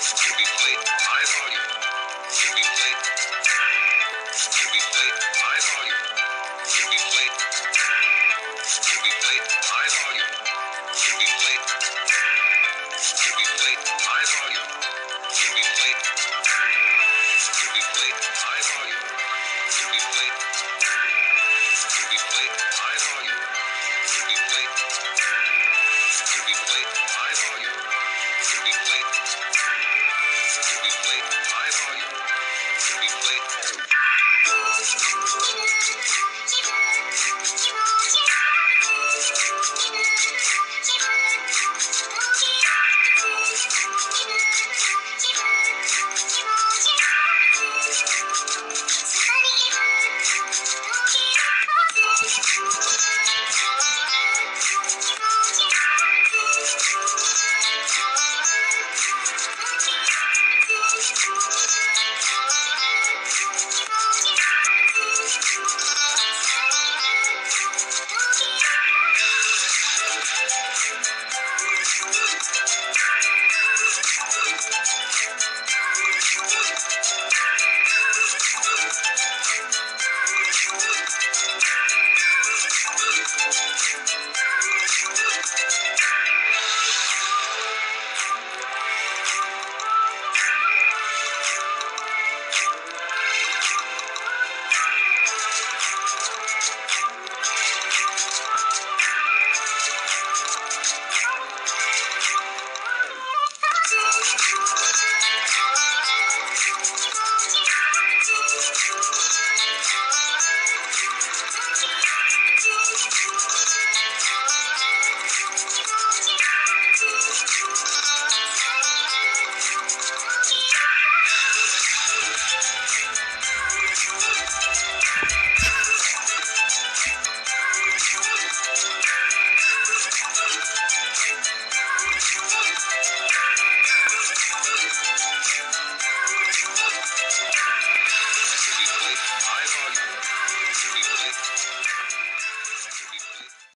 Be played. Should be I want you I value to be bullied.